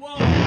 Whoa.